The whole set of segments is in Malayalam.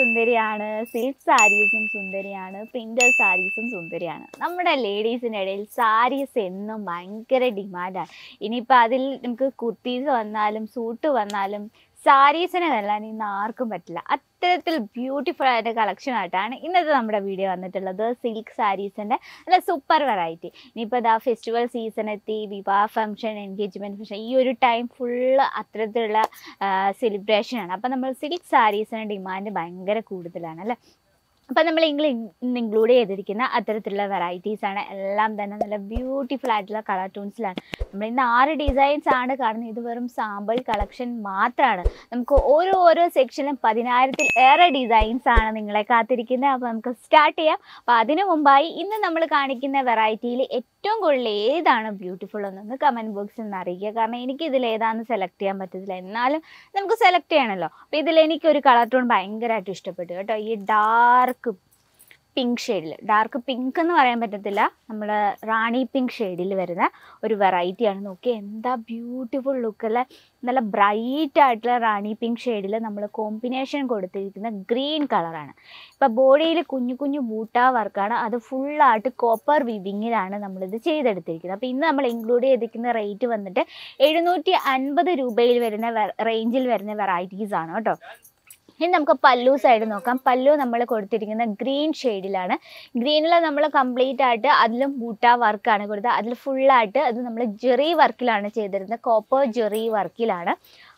സുന്ദരിയാണ് സിൽക്ക് സാരീസും സുന്ദരിയാണ് പ്രിന്റർ സാരീസും സുന്ദരിയാണ്. നമ്മുടെ ലേഡീസിന്റെ ഇടയിൽ സാരീസ് എന്നും ഭയങ്കര ഡിമാൻഡാണ് ഇനിയിപ്പോൾ അതിൽ നമുക്ക് കുർത്തീസ് വന്നാലും സൂട്ട് വന്നാലും സാരീസിനെ വെല്ലാൻ ഇന്ന് ആർക്കും പറ്റില്ല. അത്തരത്തിൽ ബ്യൂട്ടിഫുൾ ആയിട്ട് കളക്ഷൻ ആയിട്ടാണ് ഇന്നത്തെ നമ്മുടെ വീഡിയോ വന്നിട്ടുള്ളത്. സിൽക്ക് സാരീസിന്റെ നല്ല സൂപ്പർ വെറൈറ്റി ഇനിയിപ്പോൾ ഇതാ ഫെസ്റ്റിവൽ സീസൺ എത്തി വിവാഹ ഫംഗ്ഷൻ എൻഗേജ്മെന്റ് ഫംഗ്ഷൻ ഈ ഒരു ടൈം ഫുള്ള് അത്തരത്തിലുള്ള സെലിബ്രേഷനാണ് അപ്പോൾ നമ്മൾ സിൽക്ക് സാരീസിന് ഡിമാൻഡ് ഭയങ്കര കൂടുതലാണ് അല്ലേ? അപ്പം നമ്മൾ ഇംഗ്ലി ഇന്ന് ഇൻക്ലൂഡ് ചെയ്തിരിക്കുന്ന അത്തരത്തിലുള്ള വെറൈറ്റീസ് ആണ്. എല്ലാം തന്നെ നല്ല ബ്യൂട്ടിഫുൾ ആയിട്ടുള്ള കളർ ടൂൺസിലാണ് നമ്മൾ ഇന്ന് ആറ് ഡിസൈൻസ് ആണ് കാണുന്നത്. ഇത് വെറും സാമ്പിൾ കളക്ഷൻ മാത്രമാണ് നമുക്ക് ഓരോ ഓരോ സെക്ഷനിലും പതിനായിരത്തിൽ ഏറെ ഡിസൈൻസ് ആണ് നിങ്ങളെ കാത്തിരിക്കുന്നത്. അപ്പോൾ നമുക്ക് സ്റ്റാർട്ട് ചെയ്യാം. അപ്പോൾ അതിനു മുമ്പായി ഇന്ന് നമ്മൾ കാണിക്കുന്ന വെറൈറ്റിയിൽ കൂടുതൽ ഏതാണ് ബ്യൂട്ടിഫുൾ എന്നൊന്ന് കമന്റ് ബോക്സിൽ നിന്ന് അറിയിക്കുക. കാരണം എനിക്ക് ഇതിൽ ഏതാണെന്ന് സെലക്ട് ചെയ്യാൻ പറ്റത്തില്ല. എന്നാലും നമുക്ക് സെലക്ട് ചെയ്യണമല്ലോ അപ്പോൾ ഇതിൽ എനിക്കൊരു കളർ ടോൺ ഭയങ്കരമായിട്ട് ഇഷ്ടപ്പെട്ടു. കേട്ടോ. ഈ ഡാർക്ക് പിങ്ക് ഷെയ്ഡിൽ ഡാർക്ക് പിങ്ക് എന്ന് പറയാൻ പറ്റത്തില്ല. നമ്മൾ റാണി പിങ്ക് ഷെയ്ഡിൽ വരുന്ന ഒരു വെറൈറ്റിയാണ് നോക്കി എന്താ ബ്യൂട്ടിഫുൾ ലുക്കല്ല നല്ല ബ്രൈറ്റ് ആയിട്ടുള്ള റാണി പിങ്ക് ഷെയ്ഡിൽ നമ്മൾ കോമ്പിനേഷൻ കൊടുത്തിരിക്കുന്ന ഗ്രീൻ കളറാണ് ഇപ്പോൾ ബോഡിയിൽ കുഞ്ഞു കുഞ്ഞു ബൂട്ടാ വർക്കാണ് അത് ഫുള്ളായിട്ട് കോപ്പർ വിവിങ്ങിലാണ് നമ്മളിത് ചെയ്തെടുത്തിരിക്കുന്നത്. അപ്പോൾ ഇന്ന് നമ്മൾ ഇൻക്ലൂഡ് ചെയ്തിരിക്കുന്ന റേറ്റ് വന്നിട്ട് എഴുന്നൂറ്റി അൻപത് രൂപയിൽ വരുന്ന റേഞ്ചിൽ വരുന്ന വെറൈറ്റീസ് ആണ് കേട്ടോ. ഇനി നമുക്ക് പല്ലു സൈഡ് നോക്കാം. പല്ലു നമ്മൾ കൊടുത്തിരിക്കുന്ന ഗ്രീൻ ഷെയ്ഡിലാണ് ഗ്രീനിൽ നമ്മൾ കംപ്ലീറ്റ് ആയിട്ട് അതിലും ബൂട്ട വർക്കാണ് കൊടുത്തത്. അതിൽ ഫുള്ളായിട്ട് അത് നമ്മൾ ജെറി വർക്കിലാണ് ചെയ്തിരുന്നത്. കോപ്പർ ജെറി വർക്കിലാണ്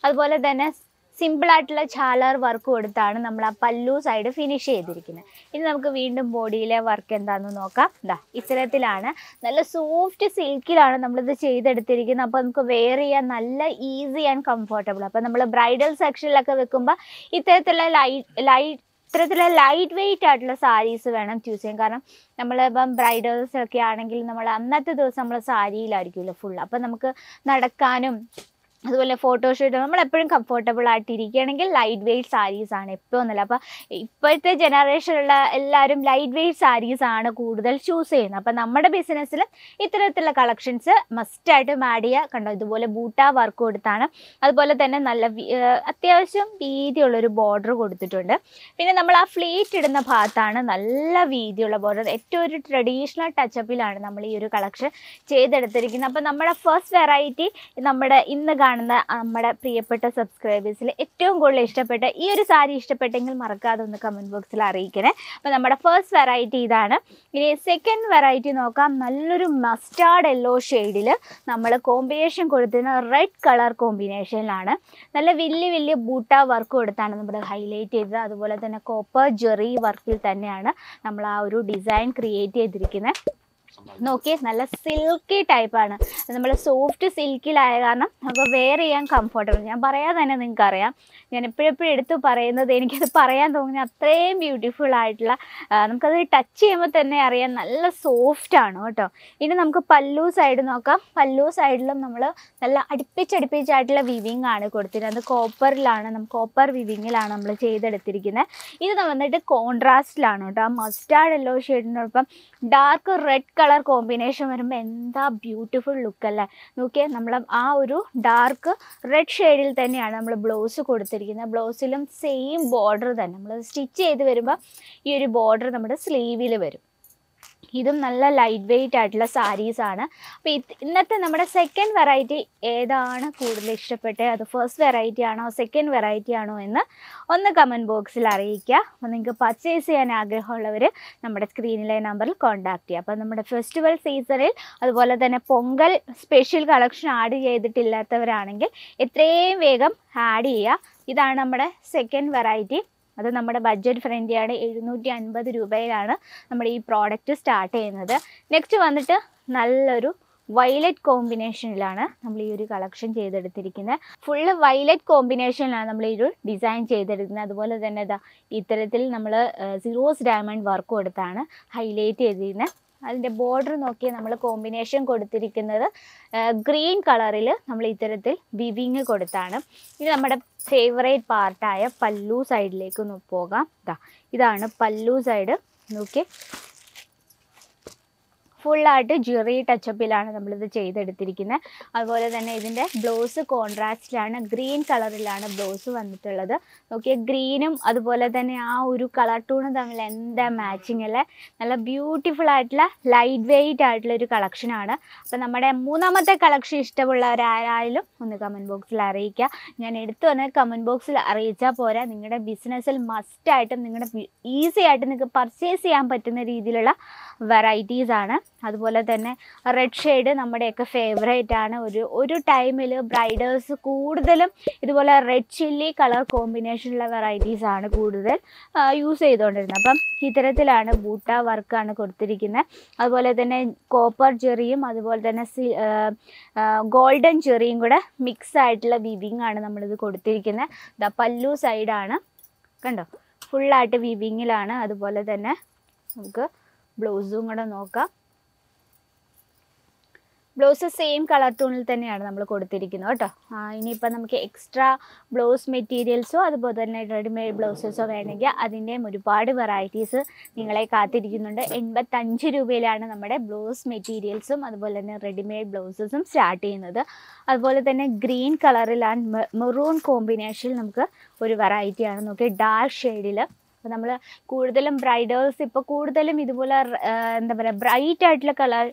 അതുപോലെ തന്നെ സിമ്പിൾ ആയിട്ടുള്ള ചാലർ വർക്ക് കൊടുത്താണ് നമ്മൾ ആ പല്ലു സൈഡ് ഫിനിഷ് ചെയ്തിരിക്കുന്നത്. ഇനി നമുക്ക് വീണ്ടും ബോഡിയിലെ വർക്ക് എന്താണെന്ന് നോക്കാം. ഇതാ ഇത്തരത്തിലാണ്. നല്ല സോഫ്റ്റ് സിൽക്കിലാണ് നമ്മളിത് ചെയ്തെടുത്തിരിക്കുന്നത്. അപ്പോൾ നമുക്ക് വെയർ ചെയ്യാൻ നല്ല ഈസി ആൻഡ് കംഫർട്ടബിൾ അപ്പോൾ നമ്മൾ ബ്രൈഡൽ സെക്ഷനിലൊക്കെ വെക്കുമ്പോൾ ഇത്തരത്തിലുള്ള ലൈറ്റ് ലൈറ്റ് ഇത്തരത്തിലുള്ള ലൈറ്റ് വെയിറ്റ് ആയിട്ടുള്ള സാരീസ് വേണം ചൂസ് ചെയ്യാൻ. കാരണം നമ്മളിപ്പം ബ്രൈഡേഴ്സൊക്കെ ആണെങ്കിൽ നമ്മൾ അന്നത്തെ ദിവസം നമ്മൾ സാരിയിലായിരിക്കുമല്ലോ ഫുൾ അപ്പം നമുക്ക് നടക്കാനും അതുപോലെ ഫോട്ടോഷൂട്ട് നമ്മൾ എപ്പോഴും കംഫർട്ടബിൾ ആയിട്ട് ഇരിക്കുകയാണെങ്കിൽ ലൈറ്റ് വെയ്റ്റ് സാരീസ് ആണ് എപ്പോഴും ഒന്നുമില്ല അപ്പോൾ ഇപ്പോഴത്തെ ജനറേഷനിലുള്ള എല്ലാവരും ലൈറ്റ് വെയ്റ്റ് സാരീസ് ആണ് കൂടുതൽ ചൂസ് ചെയ്യുന്നത്. അപ്പോൾ നമ്മുടെ ബിസിനസ്സിൽ ഇത്തരത്തിലുള്ള കളക്ഷൻസ് മസ്റ്റായിട്ടും ആഡ് ചെയ്യുക. കണ്ടോ? ഇതുപോലെ ബൂട്ട വർക്ക് കൊടുത്താണ്. അതുപോലെ തന്നെ നല്ല അത്യാവശ്യം വീതിയുള്ളൊരു ബോർഡർ കൊടുത്തിട്ടുണ്ട്. പിന്നെ നമ്മൾ ആ ഫ്ലീറ്റ് ഇടുന്ന ഭാഗത്താണ് നല്ല വീതിയുള്ള ബോർഡർ ഏറ്റവും ഒരു ട്രഡീഷണൽ ടച്ചപ്പിലാണ് നമ്മൾ ഈ ഒരു കളക്ഷൻ ചെയ്തെടുത്തിരിക്കുന്നത്. അപ്പോൾ നമ്മുടെ ഫസ്റ്റ് വെറൈറ്റി നമ്മുടെ ഇന്ന് കാണുന്ന നമ്മുടെ പ്രിയപ്പെട്ട സബ്സ്ക്രൈബേഴ്സിൽ ഏറ്റവും കൂടുതൽ ഇഷ്ടപ്പെട്ട ഈ ഒരു സാരി ഇഷ്ടപ്പെട്ടെങ്കിൽ മറക്കാതെ ഒന്ന് കമന്റ് ബോക്സിൽ അറിയിക്കണേ. അപ്പോൾ നമ്മുടെ ഫസ്റ്റ് വെറൈറ്റി ഇതാണ്. ഇനി സെക്കൻഡ് വെറൈറ്റി നോക്കാം. നല്ലൊരു മസ്റ്റാർഡ് യെല്ലോ ഷെയ്ഡിൽ നമ്മൾ കോമ്പിനേഷൻ കൊടുത്തിരുന്ന റെഡ് കളർ കോമ്പിനേഷനിലാണ് നല്ല വലിയ വലിയ ബൂട്ട വർക്ക് കൊടുത്താണ് നമ്മൾ ഹൈലൈറ്റ് ചെയ്തത്. അതുപോലെ തന്നെ കോപ്പർ ജെറി വർക്കിൽ തന്നെയാണ് നമ്മൾ ആ ഒരു ഡിസൈൻ ക്രിയേറ്റ് ചെയ്തിരിക്കുന്നത് നോക്കിയേ നല്ല സിൽക്കി ടൈപ്പാണ് നമ്മൾ സോഫ്റ്റ് സിൽക്കിലായ കാരണം നമുക്ക് വെയർ ചെയ്യാൻ കംഫർട്ടബിൾ ഞാൻ പറയാതെ തന്നെ നിങ്ങൾക്ക് അറിയാം ഞാൻ എപ്പോഴെപ്പോഴും എടുത്തു പറയുന്നത് എനിക്കത് പറയാൻ തോന്നി അത്രയും ബ്യൂട്ടിഫുൾ ആയിട്ടുള്ള നമുക്കത് ടച്ച് ചെയ്യുമ്പോൾ തന്നെ അറിയാം നല്ല സോഫ്റ്റ് ആണ് കേട്ടോ. ഇനി നമുക്ക് പല്ലു സൈഡ് നോക്കാം. പല്ലു സൈഡിലും നമ്മൾ നല്ല അടുപ്പിച്ചടുപ്പിച്ചായിട്ടുള്ള വിവിങ് ആണ് കൊടുത്തിരുന്നത്. കോപ്പറിലാണ് നമുക്ക് കോപ്പർ വിവിങ്ങിലാണ് നമ്മൾ ചെയ്തെടുത്തിരിക്കുന്നത് ഇത് വന്നിട്ട് കോൺട്രാസ്റ്റിലാണ് കേട്ടോ. മസ്റ്റാർഡ് യെല്ലോ ഷെയ്ഡിനോടൊപ്പം ഡാർക്ക് റെഡ് കളർ കോമ്പിനേഷൻ വരുമ്പോൾ എന്താ ബ്യൂട്ടിഫുൾ ലുക്ക് അല്ലേ? നോക്കിയാൽ നമ്മൾ ആ ഒരു ഡാർക്ക് റെഡ് ഷെയ്ഡിൽ തന്നെയാണ് നമ്മൾ ബ്ലൗസ് കൊടുത്തിരിക്കുന്നത്. ബ്ലൗസിലും സെയിം ബോർഡർ തന്നെ. നമ്മൾ സ്റ്റിച്ച് ചെയ്ത് വരുമ്പോൾ ഈ ഒരു ബോർഡർ നമ്മുടെ സ്ലീവിൽ വരും. ഇതും നല്ല ലൈറ്റ് വെയിറ്റ് ആയിട്ടുള്ള സാരീസ് ആണ്. അപ്പോൾ ഇന്നത്തെ നമ്മുടെ സെക്കൻഡ് വെറൈറ്റി ഏതാണ് കൂടുതൽ ഇഷ്ടപ്പെട്ടത്? അത് ഫസ്റ്റ് വെറൈറ്റി ആണോ സെക്കൻഡ് വെറൈറ്റി ആണോ എന്ന് ഒന്ന് കമന്റ് ബോക്സിൽ അറിയിക്കുക. അപ്പോൾ നിങ്ങൾക്ക് പർച്ചേസ് ചെയ്യാൻ ആഗ്രഹമുള്ളവർ നമ്മുടെ സ്ക്രീനിലെ നമ്പറിൽ കോൺടാക്ട് ചെയ്യുക അപ്പോൾ നമ്മുടെ ഫെസ്റ്റിവൽ സീസണിൽ അതുപോലെ തന്നെ പൊങ്കൽ സ്പെഷ്യൽ കളക്ഷൻ ആഡ് ചെയ്തിട്ടില്ലാത്തവരാണെങ്കിൽ എത്രയും വേഗം ആഡ് ചെയ്യുക. ഇതാണ് നമ്മുടെ സെക്കൻഡ് വെറൈറ്റി അത് നമ്മുടെ ബഡ്ജറ്റ് ഫ്രണ്ട്ലിയാണ് എഴുന്നൂറ്റി അൻപത് രൂപയിലാണ് നമ്മുടെ ഈ പ്രോഡക്റ്റ് സ്റ്റാർട്ട് ചെയ്യുന്നത്. നെക്സ്റ്റ് വന്നിട്ട് നല്ലൊരു വൈലറ്റ് കോമ്പിനേഷനിലാണ് നമ്മൾ ഈ ഒരു കളക്ഷൻ ചെയ്തെടുത്തിരിക്കുന്നത്. ഫുള്ള് വൈലറ്റ് കോമ്പിനേഷനിലാണ് നമ്മൾ ഈ ഒരു ഡിസൈൻ ചെയ്തെടുക്കുന്നത്. അതുപോലെ തന്നെ ഇതാ ഇത്തരത്തിൽ നമ്മൾ സീറോസ് ഡയമണ്ട് വർക്ക് കൊടുത്താണ് ഹൈലൈറ്റ് ചെയ്തിരിക്കുന്നത്. അതിന്റെ ബോർഡർ നോക്കി നമ്മൾ കോമ്പിനേഷൻ കൊടുത്തിരിക്കുന്നത് ഗ്രീൻ കളറിൽ നമ്മൾ ഇത്തരത്തിൽ വിവിങ് കൊടുത്താണ്. ഇത് നമ്മുടെ ഫേവറേറ്റ് പാർട്ടായ പല്ലു സൈഡിലേക്ക് ഒന്ന് പോകാം. ഇതാ ഇതാണ് പല്ലു സൈഡ് നോക്കി ഫുള്ളായിട്ട് ജെറി ടച്ചപ്പിലാണ് നമ്മളിത് ചെയ്തെടുത്തിരിക്കുന്നത് അതുപോലെ തന്നെ ഇതിന്റെ ബ്ലൗസ് കോൺട്രാസ്റ്റിലാണ് ഗ്രീൻ കളറിലാണ് ബ്ലൗസ് വന്നിട്ടുള്ളത്. നോക്കിയ ഗ്രീനും അതുപോലെ തന്നെ ആ ഒരു കളർ ടൂണും തമ്മിൽ എന്താ മാച്ചിങ് അല്ലേ? നല്ല ബ്യൂട്ടിഫുൾ ആയിട്ടുള്ള ലൈറ്റ് വെയിറ്റ് ആയിട്ടുള്ള ഒരു കളക്ഷനാണ് അപ്പോൾ നമ്മുടെ മൂന്നാമത്തെ കളക്ഷൻ ഇഷ്ടമുള്ളവരായാലും ഒന്ന് കമന്റ് ബോക്സിൽ അറിയിക്കുക. ഞാൻ എടുത്തു വന്ന കമന്റ് ബോക്സിൽ അറിയിച്ചാൽ പോരാ. നിങ്ങളുടെ ബിസിനസ്സിൽ മസ്റ്റായിട്ടും നിങ്ങളുടെ ഈസി ആയിട്ട് നിങ്ങൾക്ക് പർച്ചേസ് ചെയ്യാൻ പറ്റുന്ന രീതിയിലുള്ള വെറൈറ്റീസ് ആണ്. അതുപോലെ തന്നെ റെഡ് ഷെയ്ഡ് നമ്മുടെയൊക്കെ ഫേവറേറ്റ് ആണ്. ഒരു ഒരു ടൈമിൽ ബ്രൈഡേഴ്സ് കൂടുതലും ഇതുപോലെ റെഡ് ചില്ലി കളർ കോമ്പിനേഷനുള്ള വെറൈറ്റീസ് ആണ് കൂടുതൽ യൂസ് ചെയ്തുകൊണ്ടിരുന്നത്. അപ്പം ഇത്തരത്തിലാണ് ബൂട്ട വർക്കാണ് കൊടുത്തിരിക്കുന്നത്. അതുപോലെ തന്നെ കോപ്പർ ചെറിയും അതുപോലെ തന്നെ ഗോൾഡൻ ചെറിയും കൂടെ മിക്സ് ആയിട്ടുള്ള വിവിങ് ആണ് നമ്മളിത് കൊടുത്തിരിക്കുന്നത്. ദ പല്ലു സൈഡാണ് കണ്ടോ? ഫുള്ളായിട്ട് വിവിങ്ങിലാണ് അതുപോലെ തന്നെ നമുക്ക് ബ്ലൗസും കൂടെ നോക്കാം. ബ്ലൗസ് സെയിം കളർ ടൂണിൽ തന്നെയാണ് നമ്മൾ കൊടുത്തിരിക്കുന്നത് കേട്ടോ. ഇനിയിപ്പോൾ നമുക്ക് എക്സ്ട്രാ ബ്ലൗസ് മെറ്റീരിയൽസോ അതുപോലെ തന്നെ റെഡിമെയ്ഡ് ബ്ലൗസസോ വേണമെങ്കിൽ അതിന്റെയും ഒരുപാട് വെറൈറ്റീസ് നിങ്ങളെ കാത്തിരിക്കുന്നുണ്ട്. എൺപത്തഞ്ച് രൂപയിലാണ് നമ്മുടെ ബ്ലൗസ് മെറ്റീരിയൽസും അതുപോലെ തന്നെ റെഡിമെയ്ഡ് ബ്ലൗസസും സ്റ്റാർട്ട് ചെയ്യുന്നത്. അതുപോലെ തന്നെ ഗ്രീൻ കളറിലാണ് മെറൂൺ കോമ്പിനേഷനിൽ നമുക്ക് ഒരു വെറൈറ്റിയാണ് നോക്കി ഡാർക്ക് ഷെയ്ഡിൽ അപ്പോൾ നമ്മൾ കൂടുതലും ബ്രൈഡേഴ്സ് ഇപ്പോൾ കൂടുതലും ഇതുപോലെ എന്താ പറയുക ബ്രൈറ്റ് ആയിട്ടുള്ള കളർ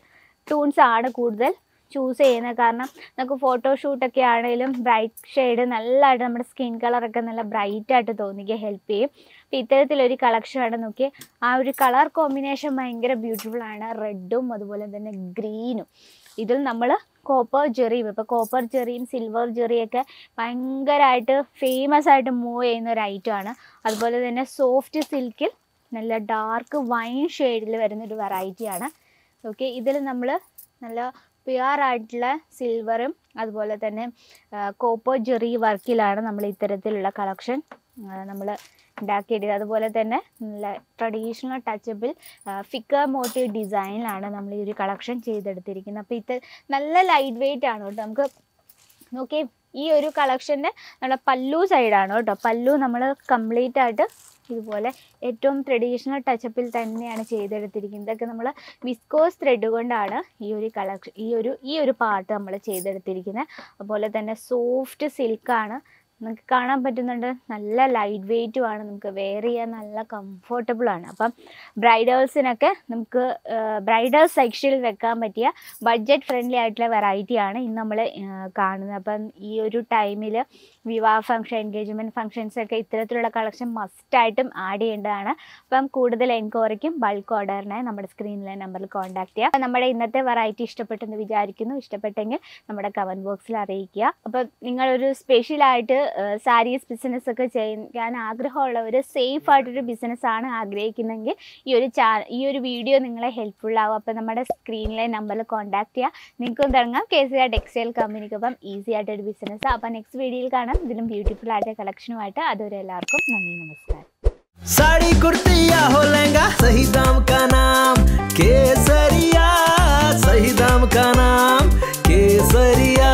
ടൂൺസ് ആണ് കൂടുതൽ ചൂസ് ചെയ്യുന്നത്. കാരണം നമുക്ക് ഫോട്ടോഷൂട്ടൊക്കെ ആണെങ്കിലും ബ്രൈറ്റ് ഷെയ്ഡ് നല്ലതായിട്ട് നമ്മുടെ സ്കിൻ കളറൊക്കെ നല്ല ബ്രൈറ്റ് ആയിട്ട് തോന്നിക്കാൻ ഹെൽപ്പ് ചെയ്യും. അപ്പോൾ ഇത്തരത്തിലൊരു കളക്ഷനാണ് നോക്കി ആ ഒരു കളർ കോമ്പിനേഷൻ ഭയങ്കര ബ്യൂട്ടിഫുൾ ആണ്. റെഡും അതുപോലെ തന്നെ ഗ്രീനും ഇതിൽ നമ്മൾ കോപ്പർ ജെറിയും ഇപ്പോൾ കോപ്പർ ജെറിയും സിൽവർ ജെറിയൊക്കെ ഭയങ്കരമായിട്ട് ഫേമസ് ആയിട്ട് മൂവ് ചെയ്യുന്ന ഒരു ഐറ്റമാണ് അതുപോലെ തന്നെ സോഫ്റ്റ് സിൽക്കിൽ നല്ല ഡാർക്ക് വൈൻ ഷെയ്ഡിൽ വരുന്നൊരു വെറൈറ്റിയാണ് ഓക്കെ ഇതിൽ നമ്മൾ നല്ല പ്യുവർ ആയിട്ടുള്ള സിൽവറും അതുപോലെ തന്നെ കോപ്പർ ജെറി വർക്കിലാണ് നമ്മൾ ഇത്തരത്തിലുള്ള കളക്ഷൻ നമ്മൾ ഉണ്ടാക്കിയത് അതുപോലെ തന്നെ നല്ല ട്രഡീഷണൽ ടച്ചബിൾ ഫിക്കർ മോട്ടീവ് ഡിസൈനിലാണ് നമ്മൾ ഈ ഒരു കളക്ഷൻ ചെയ്തെടുത്തിരിക്കുന്നത്. അപ്പോൾ ഇത് നല്ല ലൈറ്റ് വെയിറ്റ് ആണ് കേട്ടോ. നമുക്ക് നോക്കി ഈ ഒരു കളക്ഷന്റെ നമ്മുടെ പല്ലു സൈഡാണ് കേട്ടോ. പല്ലു നമ്മൾ കംപ്ലീറ്റ് ആയിട്ട് ഇതുപോലെ ഏറ്റവും ട്രഡീഷണൽ ടച്ചപ്പിൽ തന്നെയാണ് ചെയ്തെടുത്തിരിക്കുന്നത്. ഇതൊക്കെ നമ്മൾ വിസ്കോസ് ത്രെഡ് കൊണ്ടാണ് ഈ ഒരു കളക്ഷൻ ഈ ഒരു ഈ ഒരു പാർട്ട് നമ്മൾ ചെയ്തെടുത്തിരിക്കുന്നത്. അതുപോലെ തന്നെ സോഫ്റ്റ് സിൽക്കാണ് നമുക്ക് കാണാൻ പറ്റുന്നുണ്ട്. നല്ല ലൈറ്റ് വെയിറ്റും ആണ്. നമുക്ക് വെയർ ചെയ്യാൻ നല്ല കംഫർട്ടബിൾ ആണ്. അപ്പം ബ്രൈഡേഴ്സിനൊക്കെ നമുക്ക് ബ്രൈഡേഴ്സ് സെക്ഷനിൽ വെക്കാൻ പറ്റിയ ബഡ്ജറ്റ് ഫ്രണ്ട്ലി ആയിട്ടുള്ള വെറൈറ്റിയാണ് ഇന്ന് നമ്മൾ കാണുന്നത്. അപ്പം ഈ ഒരു ടൈമിൽ വിവാഹ ഫംഗ്ഷൻ എൻഗേജ്മെന്റ് ഫംഗ്ഷൻസ് ഒക്കെ ഇത്തരത്തിലുള്ള കളക്ഷൻ മസ്റ്റായിട്ടും ആഡ് ചെയ്യേണ്ടതാണ്. അപ്പം കൂടുതൽ എൻക്വയറിക്കും ബൾക്ക് ഓർഡറിനായി നമ്മുടെ സ്ക്രീനിലെ നമ്പറിൽ കോൺടാക്ട് ചെയ്യാം. അപ്പം നമ്മുടെ ഇന്നത്തെ വെറൈറ്റി ഇഷ്ടപ്പെട്ടെന്ന് വിചാരിക്കുന്നു. ഇഷ്ടപ്പെട്ടെങ്കിൽ നമ്മുടെ കമന്റ് ബോക്സിൽ അറിയിക്കുക. അപ്പം നിങ്ങളൊരു സ്പെഷ്യലായിട്ട് സാരീസ് ബിസിനസ് ഒക്കെ ചെയ്യാൻ ആഗ്രഹമുള്ളവർ സേഫ് ആയിട്ടൊരു ബിസിനസ്സാണ് ആഗ്രഹിക്കുന്നതെങ്കിൽ ഈ ഒരു ചാ ഈ ഒരു വീഡിയോ നിങ്ങളെ ഹെൽപ്ഫുൾ ആവും. അപ്പം നമ്മുടെ സ്ക്രീനിലെ നമ്പറിൽ കോൺടാക്ട് ചെയ്യുക നിങ്ങൾക്കും തുടങ്ങാം. കെ സി ആർ ടെക്സ്റ്റൈൽ കമ്പനിക്കൊപ്പം ഈസി ആയിട്ടൊരു ബിസിനസ് അപ്പം നെക്സ്റ്റ് വീഡിയോയിൽ കാണാം. ഇതിലും ബ്യൂട്ടിഫുൾ ആയിട്ട് കളക്ഷനുമായിട്ട് അതുവരെ എല്ലാവർക്കും നന്ദി നമസ്കാരം साड़ी कुर्ती या हो लहंगा सही दाम का नाम केसरिया सही दाम का नाम केसरिया